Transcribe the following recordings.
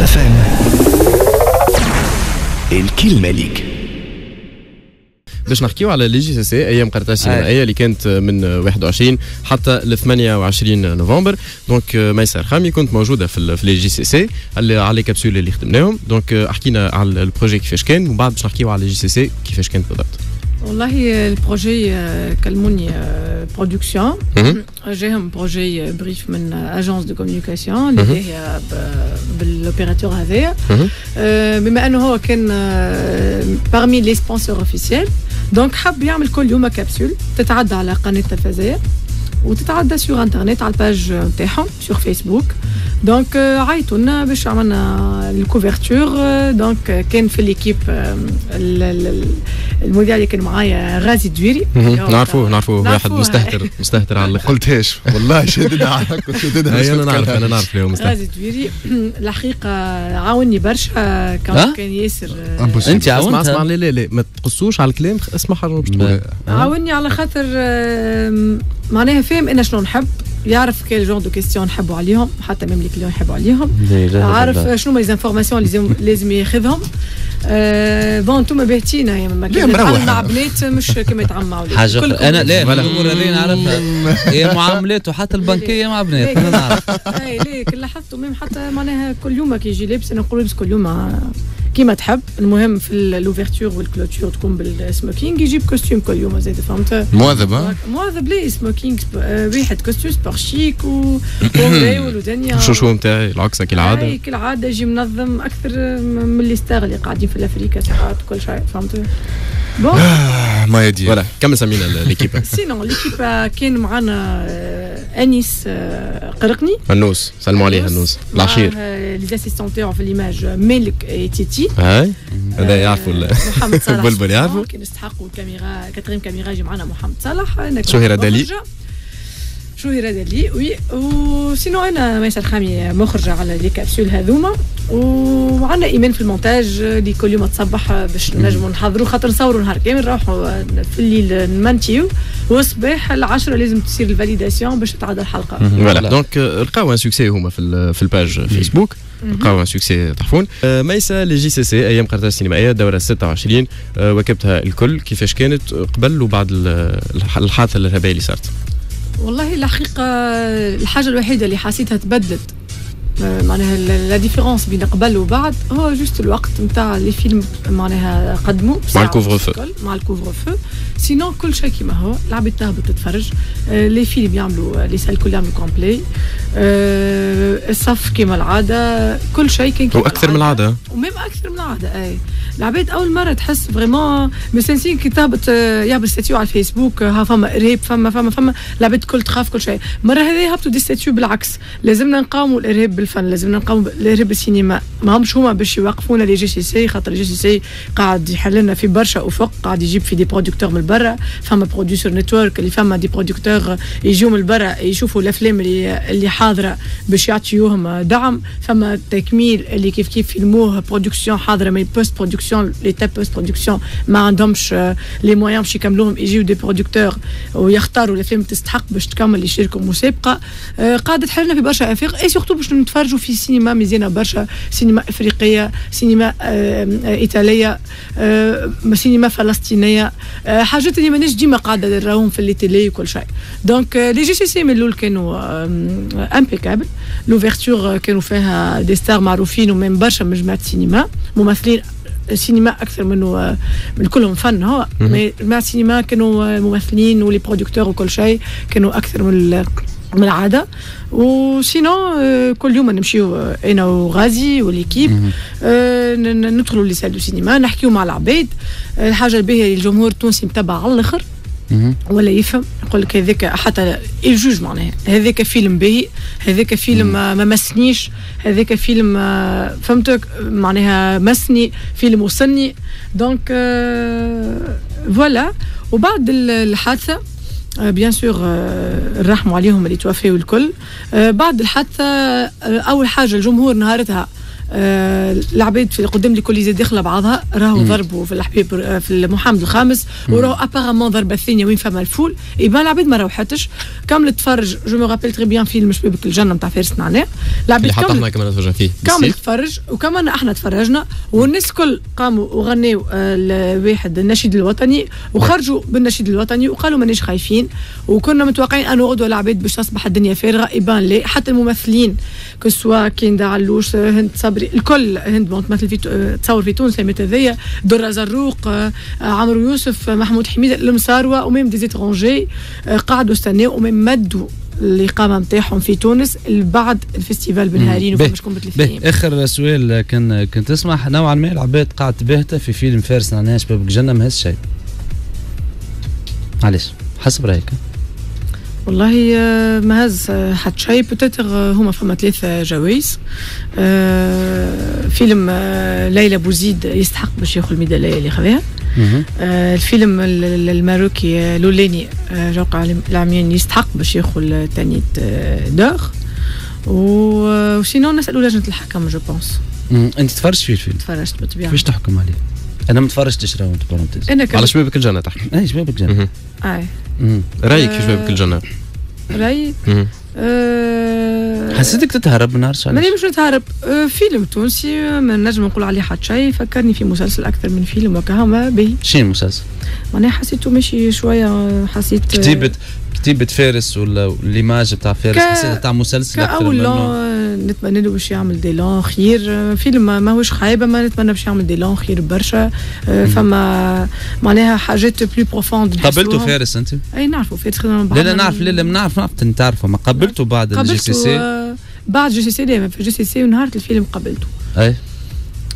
ام الكلمة ليك باش نحكيو على les JCC أيام قرطاج السينمائيه اللي كانت من 21 حتى ل 28 نوفمبر. donc ميساء الرخامي كنت موجودة في في les JCC على les capsules اللي خدمناهم. donc حكينا على ال projet كيفاش كان ومن بعد باش نحكيو على les JCC كيفاش كانت بالضبط. والله ال projet كلموني production جاهم projet brief من agence de communication اللي هي بال opérateur هذايا بما انه هو كان parmi les sponsors officiels donc حب يعمل كل يوم كابسول تتعدى على قناه التلفزيون وتتعدى sur internet على ال page نتاعهم sur Facebook donc عيطوا لنا باش عملنا ال couverture donc كان في l'équipe المذيع اللي كان معايا غازي الدويري. نعرفوه نعرفوه. واحد مستهتر مستهتر على الأخر. قلتهاش. والله شددها على شددها أنا نعرف أنا نعرف اليوم غازي الدويري. الحقيقة عاوني برشا. كان كان ياسر. أنت اسمع أسمع لا لا لا ما تقصوش على الكلام اسمع حاجة باش تقول. عاوني على خاطر معناها فاهم أنا شنو نحب. يعرف كيل جون دو كيستيون نحبوا عليهم حتى ميم لي كليون يحبوا عليهم عارف شنو ما ليزانفورماسيون لازم لازم ياخذهم. بون أنتم باهتين يا ما كان مع بنات مش كما يتعموا حاجة أنا لا الأمور هذه نعرفها هي معاملاته حتى البنكيه مع بنات أنا نعرف اي ليك لاحظتوا même حتى معناها كل يوم كي يجي لابس أنا نقول لبس كل يوم كيما تحب. المهم في ال ouverture وال clôture تكون بال smoking يجيب costume كل يوم زاد فهمت؟ مواظب مواظب. ليه؟ smoking واحد costume sport chic ومراول ودنيا شو شو نتاعي العكسه كالعاده أي كالعاده يجي منظم أكثر من les stars اللي قاعدين في الافريكا ساعات وكل شيء فهمت؟ bon. ما يدي فوالا كمل سمينا ليكيب سينون ليكيب كان معنا انيس قرقني هنوس سلموا عليه هنوس العشير لي اسيستون تاعو في ليماج مالك تيتي هاي هذا يعرفوا محمد صلاح البلبل يعرفوا كان يستحقوا الكاميرا كاتريم كاميرا يجي معنا محمد صلاح شهيرة دالي شهيرة دالي وي وسينو أنا ميسر خامي مخرجة على لي كابسول هذوما. وعندنا ايمان في المونتاج اللي كل يوم تصبح باش نجموا نحضروا خاطر نصوروا نهار كامل نروحوا في الليل نمنتيو والصباح العشرة لازم تصير ال validation باش تعاد الحلقة. voilà donc لقاو un succès هما في في ال page Facebook لقاو un succès طرفون ميسا les JCC أيام قرطاج السينمائيه الدوره 26 واكبتها الكل كيفاش كانت قبل وبعد الحادثة الارهابيه اللي صارت. والله الحقيقة الحاجة الوحيدة اللي حسيتها تبدلت. معناها la différence بين قبل وبعد هو juste الوقت نتاع les films معناها قدموا مع ال couvre-feu مع ال couvre-feu sinon كل شيء كيما هو العباد تهبط تتفرج les films يعملوا les salles الكل يعملوا complet الصف كيما العادة كل شيء كان كيما وأكثر من العادة. و même أكثر من العادة اي العباد أول مرة تحس vraiment مستنسين كي تهبط يهبط statut على الفيسبوك ها فما إرهاب فما فما فما العباد الكل تخاف كل شيء. مرة هذه يهبطوا des statuts بالعكس. لازمنا نقاوموا الإرهاب بالفن لازمنا نقاوموا الإرهاب بالسينما. ما همش هما باش يوقفونا لي جي سي سي خاطر جي سي سي قاعد يحل لنا في برشا أفق قاعد يجيب في des producteurs من برا. فما Producer Network اللي فما des producteurs يجوا من برا يشوفوا الأفلام اللي اللي حاضرة باش يعطيوهم دعم. فما تكميل اللي كيف كيف فيلموه production حاضرة mais post-production l'étape post-production ما عندهمش les moyens باش يكملوهم يجيو des producteurs ويختاروا الافلام تستحق باش تكمل يشاركوا مسابقه قاعدة تحلنا في برشا افاق اي surtout باش نتفرجوا في سينما مزيانه برشا سينما افريقيه سينما ايطاليه سينما فلسطينيه حاجات اللي ماناش ديما قاعدة نراهم في les télés وكل شيء donc les JCC من الأول كانوا impeccables l'ouverture كانوا فيها des stars معروفين ومن برشا من جماعة السينما ممثلين السينما أكثر منه من كلهم فن هو مع السينما كانوا ممثلين و les producteurs وكل شيء كانوا أكثر من من العاده و sinon كل يوم نمشيو أنا وغازي و l'équipe ندخلوا les salles cinéma نحكيو مع العباد الحاجة الباهيه الجمهور التونسي متبع على الآخر ولا يفهم يقول لك هذاك حتى ي juge معناها. هذاك فيلم باهي هذاك فيلم ما مسنيش هذاك فيلم فهمتك؟ معناها مسني فيلم وصلني donc voilà وبعد الحادثة bien sûr نرحموا عليهم اللي توفوا الكل. بعد الحادثة أول حاجة الجمهور نهارتها آه العباد في قدام Le Colisée داخله بعضها راهو ضربوا في الحبيب آه، في المحمد الخامس وراهو apparemment ضربة الثانية وين فما ال foule. يبان العباد ما روحتش. كامل تفرج je me rappelle très bien فيلم شبابك الجنة نتاع فارس نعناع. العباد حتى إحنا كمان تفرجنا فيه. كامل تفرج وكمان إحنا تفرجنا والناس الكل قاموا وغنيوا الواحد آه، النشيد الوطني وخرجوا بالنشيد الوطني وقالوا مانيش خايفين وكنا متوقعين انه غدوه العباد باش تصبح الدنيا فارغة. يبان لي حتى الممثلين que ce soit كندا علوش هند صبري الكل. هند تمثل في تصور في تونس الميت هذيا درة زروق آه، عمرو يوسف محمود حميد المساروة و même des étrangers آه، قعدوا استناو و même مدوا الاقامه نتاعهم في تونس. بعد ال festival بنهارين وفما شكون بثلاث آخر سؤال كان كنت تسمع. نوعا ما العباد قاعد باهته في فيلم فارس نعناع شباب الجنه ما هز شيء علاش حسب رأيك. والله آه، ما هز حد شيء peut-être آه، هما فما ثلاثة جوائز. آه، فيلم ليلى بوزيد يستحق باش ياخذ الميدالية اللي خذاها. الفيلم الماروكي لولاني جوقع العميان يستحق باش ياخذ ال Tanit d'or. و sinon نسألوا لجنة الحكم je pense أنت تفرجت في الفيلم؟ تفرجت بالطبيعه كيفاش تحكم عليه؟ أنا ما تفرجتش راهو entre parenthèses. أنا على شبابك الجنة تحكي أي شبابك الجنة. أي. رأيك في شبابك الجنه رأيك؟ أه حسيتك تتهرب من هرشا ماني مش نتهرب أه فيلم تونسي ما نجم نقول عليه حتى شيء فكرني في مسلسل أكثر من فيلم وكها ما به شنو المسلسل؟ معناها حسيته ماشي شوية حسيت كتيبة كتيبة فارس ولا l'image بتاع فارس حسيتها تاع مسلسل كأول long نتمنى له باش يعمل des longs خير. فيلم ماهوش خايبة ما نتمنى باش يعمل des longs خير برشا. فما معناها حاجات plus profondes قابلته فارس أنت؟ أي نعرفوا فارس لا لا نعرف لا لا نعرف نعرف تعرفه ما قابلته بعد ال JCC؟ بعد JCC لا في ال JCC ونهار الفيلم قابلته أي.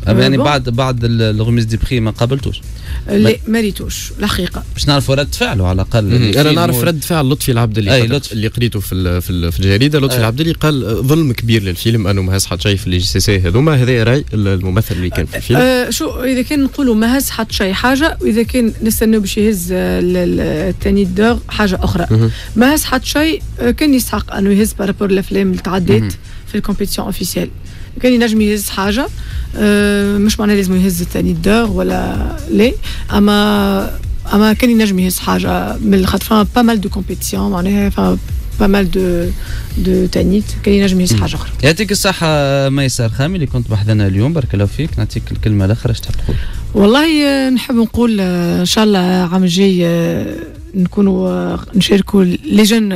يعني بعد بعد ال remise des prix ما قابلتوش. لا ما ريتوش الحقيقة باش نعرفوا رد فعله على الأقل. أنا نعرف رد فعل لطفي العبدلي أي لطفي. اللي قريته في في الجريدة. لطفي العبدلي قال ظلم كبير للفيلم. انه ما هز حد شيء في ال JCC هذوما. هذا رأي الممثل اللي كان في الفيلم. أه شو إذا كان نقولوا ما هز حد شيء حاجة وإذا كان نستنوا باش يهز ال Tanit d'or حاجة أخرى. ما هز حد شيء كان يستحق أنه يهز par rapport الافلام اللي تعديت في ال compétition officielle كان ينجم يهز حاجة. أه مش معناه لازم يهز ال Tanit d'or ولا لا اما أما كان ينجم يهز حاجة من خاطر فما pas mal de compétitions معناها فما pas mal de de Tanit كان ينجم يهز حاجة أخرى. يعطيك الصحة ميساء الرخامي اللي كنت بحذنا اليوم. بارك الله فيك. نعطيك الكلمة الأخرى إيش تحب تقول؟ والله آه، نحب نقول آه، إن شاء الله عام الجاي نكونوا نشاركوا les jeunes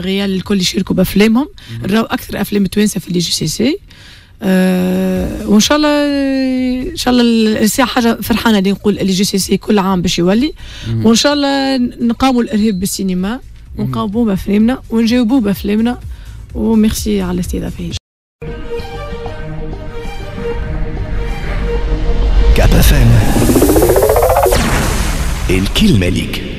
réals الكل يشاركوا بأفلامهم. نراو أكثر أفلام توانسه في les JCC أه وإن شاء الله إن شاء الله الساعة حاجة فرحانة اللي نقول les JCC كل عام باش يولي. وإن شاء الله نقاوموا الإرهاب بالسينما ونقاوموا بأفلامنا ونجاوبوا بأفلامنا. وميرسي على الاستضافة كأب الكلمة ليك.